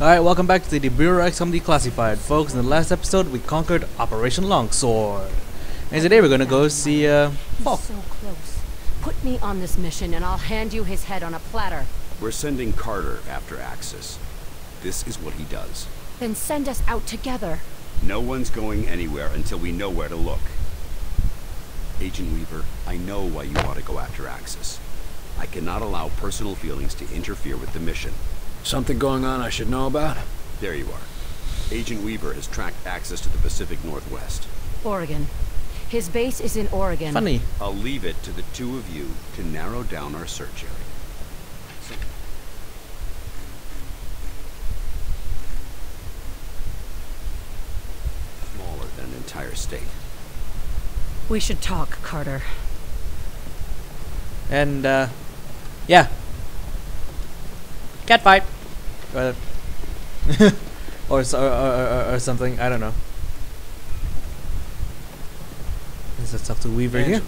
Alright, welcome back to the Bureau XCOM Declassified. Folks, in the last episode, we conquered Operation Longsword. And today we're gonna go see, uh, Falk. So close. Put me on this mission and I'll hand you his head on a platter. We're sending Carter after Axis. This is what he does. Then send us out together. No one's going anywhere until we know where to look. Agent Weaver, I know why you want to go after Axis. I cannot allow personal feelings to interfere with the mission. Something going on I should know about? There you are. Agent Weaver has tracked Axis to the Pacific Northwest. Oregon. His base is in Oregon. Funny. I'll leave it to the two of you to narrow down our search area. Smaller than an entire state. We should talk, Carter. And, uh, yeah. Cat fight! Or, or, or, or, or, or something, I don't know. Is that talk to Weaver here.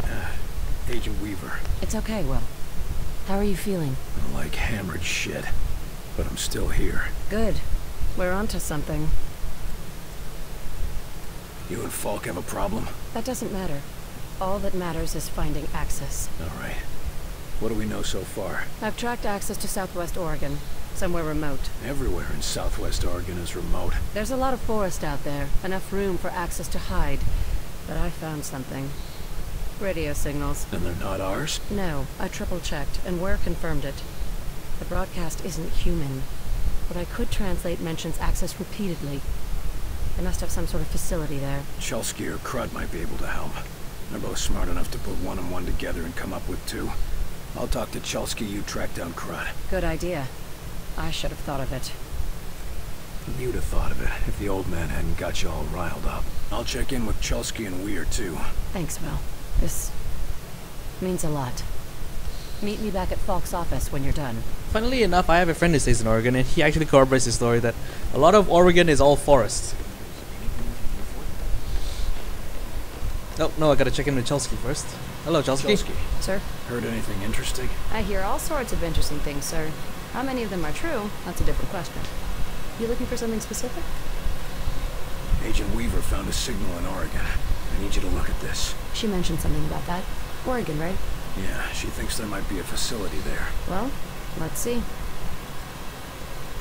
Uh, Agent Weaver. It's okay, Will. How are you feeling? I'm like hammered shit. But I'm still here. Good. We're onto something. You and Falk have a problem? That doesn't matter. All that matters is finding Axis. Alright. What do we know so far? I've tracked Axis to southwest Oregon. Somewhere remote. Everywhere in southwest Oregon is remote. There's a lot of forest out there. Enough room for Axis to hide. But I found something. Radio signals. And they're not ours? No, I triple checked, and Weir confirmed it. The broadcast isn't human. What I could translate mentions Axis repeatedly. They must have some sort of facility there. Chelsky or Crud might be able to help. They're both smart enough to put one and one together and come up with two. I'll talk to Chelsky, you track down Crud. Good idea. I should have thought of it. You'd have thought of it if the old man hadn't got you all riled up. I'll check in with Chelsky and Weir, too. Thanks, Will. This means a lot. Meet me back at Falk's office when you're done. Funnily enough, I have a friend who stays in Oregon, and he actually corroborates the story that a lot of Oregon is all forest. Oh, no, I gotta check in with Chelsky first. Hello, Chelsky. Chelsky, Sir? heard anything interesting? I hear all sorts of interesting things, sir. How many of them are true? That's a different question. You looking for something specific? Agent Weaver found a signal in Oregon. I need you to look at this. She mentioned something about that. Oregon, right? Yeah, she thinks there might be a facility there. Well, let's see.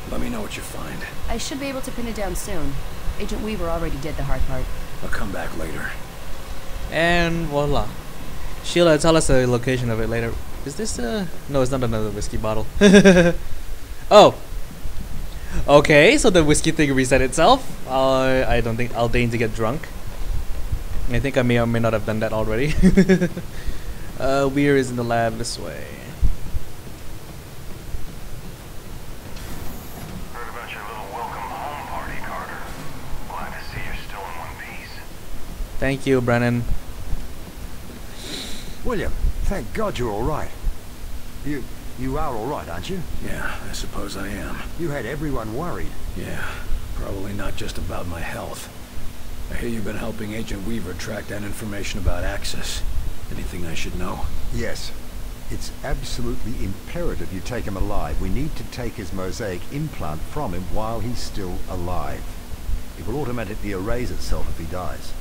Let me know what you find. I should be able to pin it down soon. Agent Weaver already did the hard part. I'll come back later. And voila. Sheila, tell us the location of it later. Is this uh no it's not another whiskey bottle. oh. Okay, so the whiskey thing reset itself. Uh, I don't think I'll deign to get drunk. I think I may or may not have done that already. uh Weir is in the lab this way. Heard about your little welcome home party, Carter. Glad to see you're still in one piece. Thank you, Brennan. William, thank God you're all right. You, you are all right, aren't you? Yeah, I suppose I am. You had everyone worried. Yeah, probably not just about my health. I hear you've been helping Agent Weaver track down information about Axis. Anything I should know? Yes. It's absolutely imperative you take him alive. We need to take his mosaic implant from him while he's still alive. It will automatically erase itself if he dies.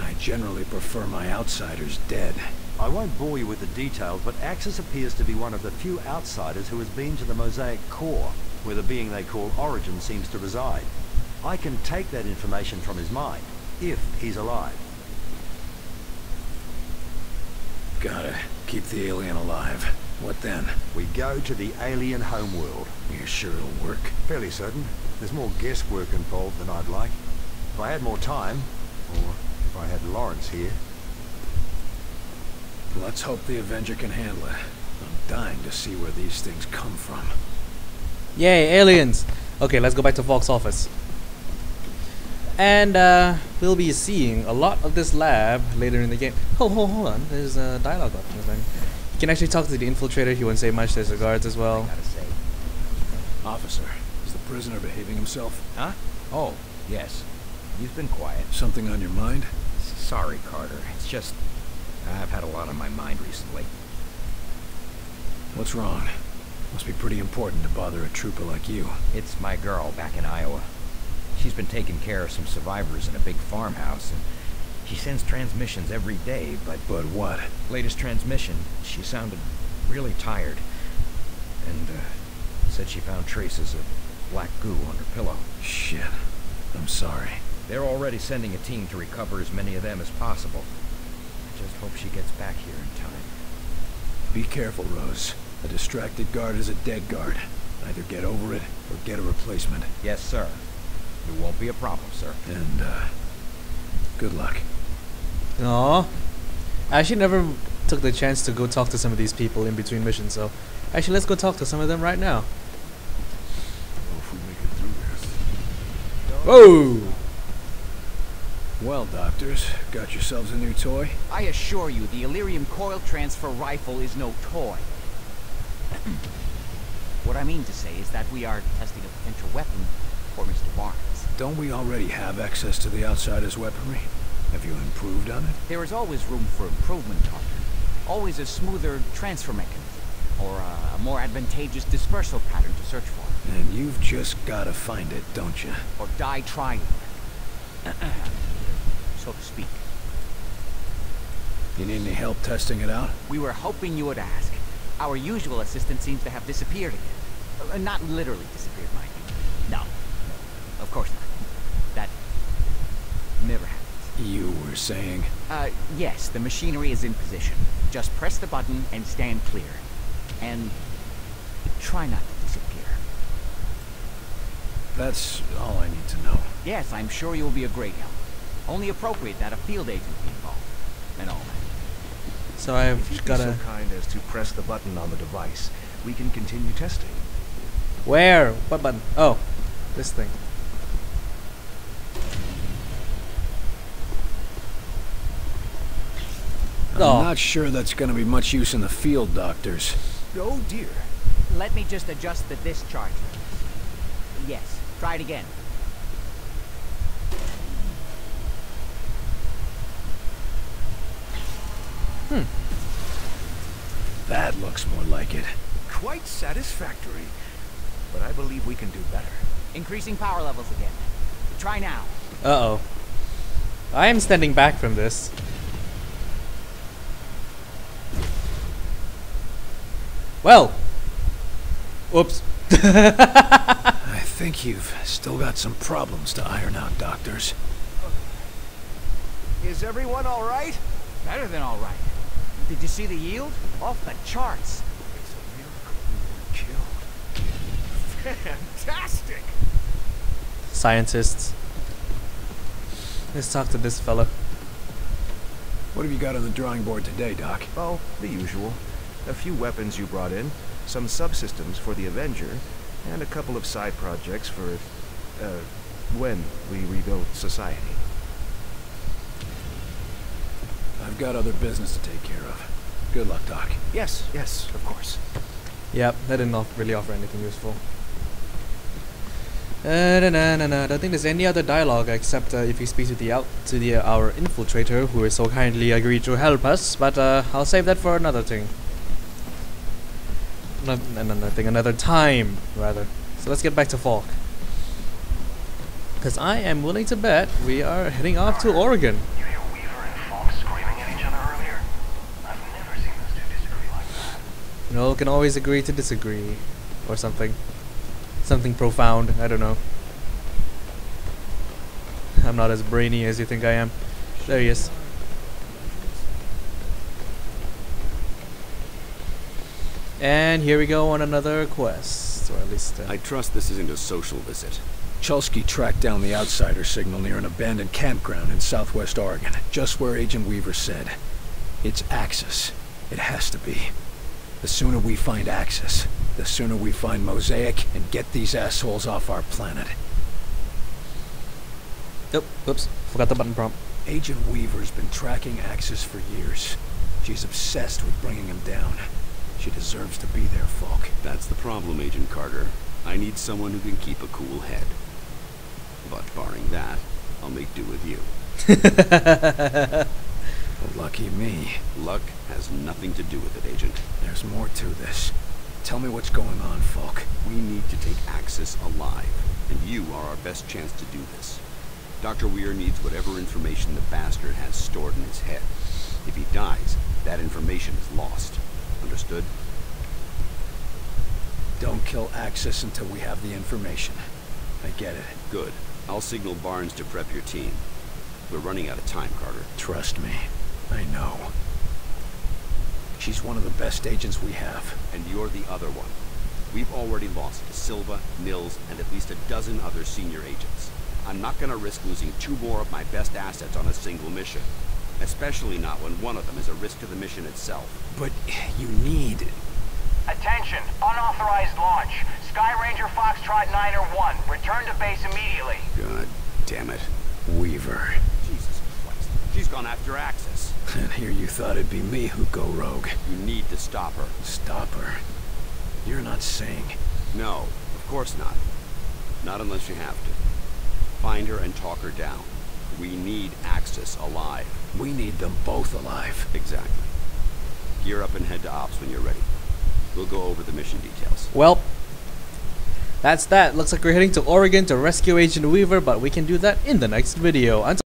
I generally prefer my outsiders dead. I won't bore you with the details, but Axis appears to be one of the few outsiders who has been to the mosaic core, where the being they call Origin seems to reside. I can take that information from his mind, if he's alive. Got it. Keep the alien alive. What then? We go to the alien homeworld. You sure it'll work? Fairly certain. There's more guesswork involved than I'd like. If I had more time, or I had Lawrence here, Let's hope the Avenger can handle it. I'm dying to see where these things come from. Yay, aliens! Okay, let's go back to Falk's office. And uh, we'll be seeing a lot of this lab later in the game. Oh, hold, hold on. There's a dialogue option thing. You can actually talk to the infiltrator. He won't say much. There's the guards as well. Officer, is the prisoner behaving himself? Huh? Oh, yes. He's been quiet. Something on your mind? Sorry, Carter. It's just I've had a lot on my mind recently. What's wrong? Must be pretty important to bother a trooper like you. It's my girl back in Iowa. She's been taking care of some survivors in a big farmhouse, and she sends transmissions every day, but But what? latest transmission, she sounded really tired. And, uh, said she found traces of black goo on her pillow. Shit. I'm sorry. They're already sending a team to recover as many of them as possible. I just hope she gets back here in time. Be careful, Rose. A distracted guard is a dead guard. Either get over it or get a replacement. Yes, sir. It won't be a problem, sir. And, uh, good luck. Aw. I actually never took the chance to go talk to some of these people in between missions, so actually let's go talk to some of them right now. if we make it through this. Whoa! Well, doctors, got yourselves a new toy? I assure you, the Elerium coil transfer rifle is no toy. what I mean to say is that we are testing a potential weapon for Mr. Barnes. Don't we already have access to the outsider's weaponry? Have you improved on it? There is always room for improvement, Doctor. Always a smoother transfer mechanism, or a, a more advantageous dispersal pattern to search for, And you've just gotta find it, don't you? or die trying. so to speak. You need any help testing it out? We were hoping you would ask. Our usual assistant seems to have disappeared again. Uh, not literally disappeared, mind you. No. Of course not. That never happens. You were saying... Uh, yes, the machinery is in position. Just press the button and stand clear. And try not to disappear. That's all I need to know. Yes, I'm sure you'll be a great help. Only appropriate that a field agent be involved. And all that. So I've you'd be gotta. so kind as to press the button on the device, we can continue testing. Where? What button? Oh, this thing. I'm Oh. not sure that's gonna be much use in the field, doctors. Oh dear. Let me just adjust the discharge. Yes, try it again. That looks more like it. Quite satisfactory. But I believe we can do better. Increasing power levels again. Try now. Uh oh. I am standing back from this. Well. Oops. I think you've still got some problems to iron out, doctors. Is everyone all right? Better than all right. Did you see the yield? Off the charts. It's a miracle we were killed. Fantastic! Scientists. Let's talk to this fella. What have you got on the drawing board today, Doc? Oh, the usual. A few weapons you brought in, some subsystems for the Avenger, and a couple of side projects for, uh, when we rebuild society. I've got other business to take care of. Good luck, Doc. Yes, yes, of course. Yep, that did not really offer anything useful. Uh, na, na, na, na. I don't think there's any other dialogue except uh, if you speak to the out to the uh, our infiltrator who is so kindly agreed to help us. But uh, I'll save that for another thing. No, no, no, nothing. Another time, rather. So let's get back to Falk. Because I am willing to bet we are heading off to Oregon. You hear Weaver and Falk screaming at each other earlier? I've never seen those two disagree like that. You know, can always agree to disagree, or something. Something profound. I don't know. I'm not as brainy as you think I am. There he is. And here we go on another quest, or at least. Uh, I trust this isn't a social visit. Chelsky tracked down the outsider signal near an abandoned campground in southwest Oregon, just where Agent Weaver said. It's Axis. It has to be. The sooner we find Axis, the sooner we find Mosaic and get these assholes off our planet. oh, oops, forgot the button prompt. Agent Weaver's been tracking Axis for years. She's obsessed with bringing him down. She deserves to be there, Falk. That's the problem, Agent Carter. I need someone who can keep a cool head. But barring that, I'll make do with you. Lucky me. Luck has nothing to do with it, Agent. There's more to this. Tell me what's going on, Falk. We need to take Axis alive, and you are our best chance to do this. Dr. Weir needs whatever information the bastard has stored in his head. If he dies, that information is lost. Understood? Don't kill Axis until we have the information. I get it. Good. I'll signal Barnes to prep your team. We're running out of time, Carter. Trust me. I know. She's one of the best agents we have. And you're the other one. We've already lost Silva, Nils, and at least a dozen other senior agents. I'm not gonna risk losing two more of my best assets on a single mission. Especially not when one of them is a risk to the mission itself. But you need... Attention! Unauthorized launch. Sky Ranger Foxtrot 9 1. Return to base immediately. God damn it. Weaver. Jesus Christ. She's gone after Axis. And here you thought it'd be me who'd go rogue. You need to stop her. Stop her. You're not saying... No, of course not. Not unless you have to. Find her and talk her down. We need Axis alive. We need them both alive. Exactly. Gear up and head to Ops when you're ready. We'll go over the mission details. Well, that's that. Looks like we're heading to Oregon to rescue Agent Weaver, but we can do that in the next video. Until